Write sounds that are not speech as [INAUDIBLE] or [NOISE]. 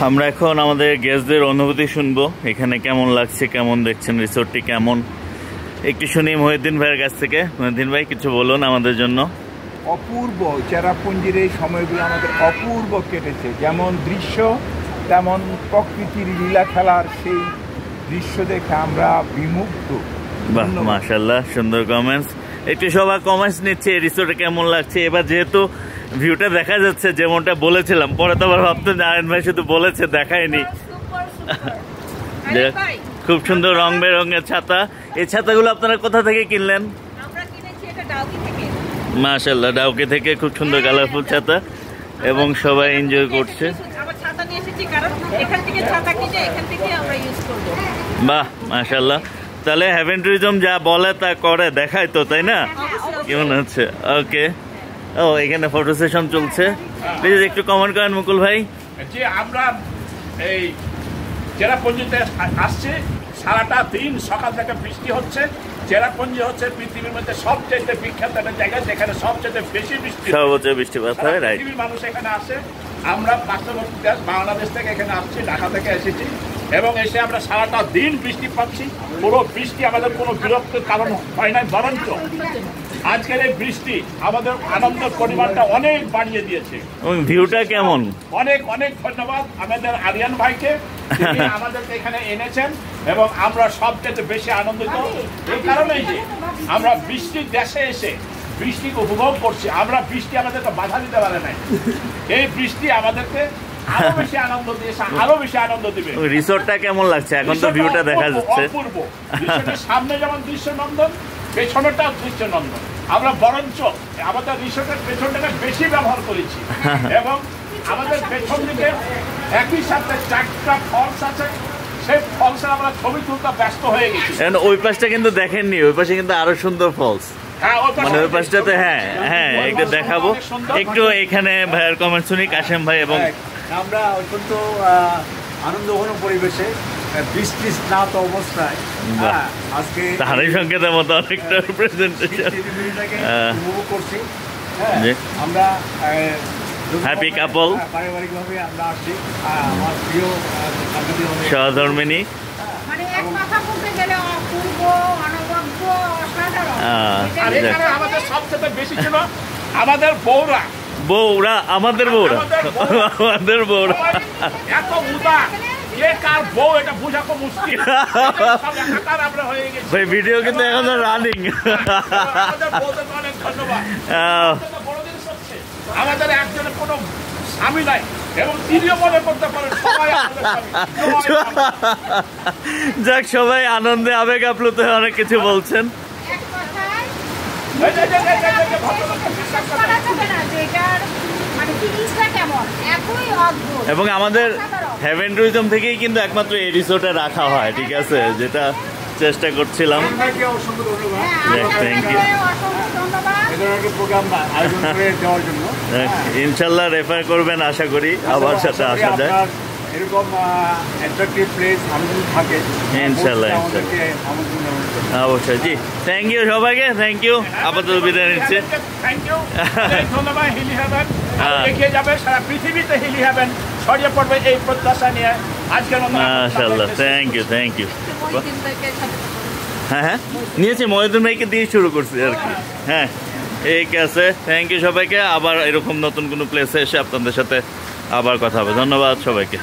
আমরা এখন আমাদের গেস্টদের অনুভূতি শুনব। এখানে কেমন লাগছে কেমন দেখছেন রিসোর্টটি কেমন? একটু শুনি মহিউদ্দিন ভাইয়ের কাছ থেকে। মহিউদ্দিন ভাই কিছু বলুন আমাদের জন্য। অপূর্ব চেরাপুঞ্জির এই সময়গুলো আমাদের অপূর্ব কেটেছে। যেমন দৃশ্য তেমন প্রকৃতির লীলা খেলার সেই দৃশ্য দেখে আমরা বিমুগ্ধ। বাহ। মাশাল্লাহ সুন্দর কমেন্টস একটু সবার কমেন্টস নিচ্ছে রিসোর্টে কেমন লাগছে? এবার যেহেতু ভিউটা দেখা যাচ্ছে যেমনটা বলেছিলাম। পরে তো আবার ভাবতো নারায়ণ ভাই শুধু বলেছে দেখায়নি। সুপার খুব সুন্দর রং বেরঙের ছাতা। এই ছাতাগুলো আপনারা কোথা থেকে কিনলেন? এটা ডাউকি থেকে। মাশাল্লাহ ডাউকে থেকে খুব সুন্দর কালারফুল ছাতা এবং সবাই এনজয় করছে। বাহ মাশাল্লাহ তাহলে হ্যাভেন ট্যুরিজম যা বলে তা করে দেখায় তো তাই না? কেমন হচ্ছে ওকে ও এখানে ফটো সেশন চলছে। প্লিজ একটু কমেন্ট করেন মুকুল ভাই। যে আমরা এই চেরাপঞ্জিতে আসছি সারাটা দিন সকাল থেকে বৃষ্টি হচ্ছে। চেরাপঞ্জি হচ্ছে পৃথিবীর মধ্যে সবচেয়ে বিখ্যাত একটা জায়গা যেখানে সবচেয়ে বেশি বৃষ্টি। সর্বোচ্চ বৃষ্টিপাত হয় রাইট পৃথিবীর মানুষ এখানে আসে। আমরা পার্শ্ববর্তী দেশ বাংলাদেশ থেকে এখানে আসছি ঢাকা থেকে এসেছি। এবং এসে আমরা সারাটা দিন বৃষ্টি পাচ্ছি। পুরো বৃষ্টি আমাদের কোনো বিরক্তির কারণ হয় নাই বরঞ্চ আজকের এই বৃষ্টি আমাদের আনন্দের পরিমাণটা অনেক বাড়িয়ে দিয়েছে। ভিউটা কেমন? অনেক অনেক ধন্যবাদ আমাদের আরিয়ান ভাইকে তিনি [LAUGHS] আমাদেরকে এখানে এনেছেন এবং আমরা সবচেয়ে বেশি আনন্দিত। এই কারণেই যে আমরা বৃষ্টির দেশে এসে বৃষ্টিকে উপভোগ করছি আমরা বৃষ্টি আমাদেরকে বাধা দিতে পারে নাই। এই বৃষ্টি আমাদেরকে আরও বেশি আনন্দ দিয়েছে আরও বেশি আনন্দ দিবে। রিসোর্টটা কেমন লাগছে? এখন তো ভিউটা দেখা যাচ্ছে। সামনে যেমন দৃশ্য নন্দন পেছনেটাও দৃশ্য নন্দন। আমরা বরঞ্চ আমাদের রিসোর্টের পেছনটাকে বেশি ব্যবহার করেছি। [LAUGHS] এবং আমাদের পেছন দিকে একই সাথে চারটা ফলস আছে। সেই ফলসে আমরা ছবি তুলতে ব্যস্ত হয়ে গেছি। ওই পাশটা কিন্তু দেখেননি ওই পাশে কিন্তু আরও সুন্দর ফলস হ্যাঁ মানে ওই পাশটাতে হ্যাঁ হ্যাঁ একটু দেখাবো। একটু এখানে ভাইয়ের কমেন্ট শুনি কাশেম ভাই এবং হ্যাঁ, আমরা অত্যন্ত আনন্দ ঘন পরিবেশে বৃষ্টি স্নাত অবস্থায়। হ্যাঁ, আজকে সংকেতের মতো অনেকটা প্রেজেন্টেশন করছি। হ্যাঁ। আমরা হ্যাঁ, পারিবারিকভাবে আমরা আসছি। আমার প্রিয় আমাদের- সহধর্মিনী। মানে। আমাদের সবচেয়ে বেশি ছিল আমাদের বউরা। আমাদের সবাই এত উদার। কে কার বউ এটা বোঝা খুব মুশকিল। [LAUGHS] সব একাকার আমরা হয়ে গেছি। ভাই ভিডিও কিন্তু এখন রানিং আমাদের একজনের কোনো স্বামী নাই যাক সবাই আনন্দে আবেগ আপ্লুত হয়ে অনেক কিছু বলছেন। এক এবং আমাদের। হেভেন ট্যুরিজম থেকেই কিন্তু একমাত্র এই রিসোর্টে রাখা হয় ঠিক আছে? যেটা চেষ্টা করছিলাম। হ্যাঁ, হ্যাঁ। [LAUGHS] ইনশাল্লাহ রেফার করবেন আশা করি আবার সাথে আসা যায়। এরকম অ্যাট্রাকটিভ প্লেস থাকে। অবশ্যই জি থ্যাংক ইউ সবাইকে থ্যাংক ইউ আপাতত বিদায় নিচ্ছি. ধন্যবাদ হিলি হ্যাভেন হ্যাঁ। এগিয়ে যাবে সারা পৃথিবীতে হিলি হ্যাভেন। ছড়িয়ে পড়বে এই প্রত্যাশা নিয়ে। আজকের থ্যাংক ইউ থ্যাংক ইউ হ্যাঁ হ্যাঁ? নিয়েছি মহিউদ্দিন ভাইকে দিয়ে শুরু করছি আর কি। হ্যাঁ ঠিক আছে থ্যাংক ইউ সবাইকে। আবার এরকম নতুন কোনো প্লেসে এসে আপনাদের সাথে আবার কথা হবে। ধন্যবাদ সবাইকে।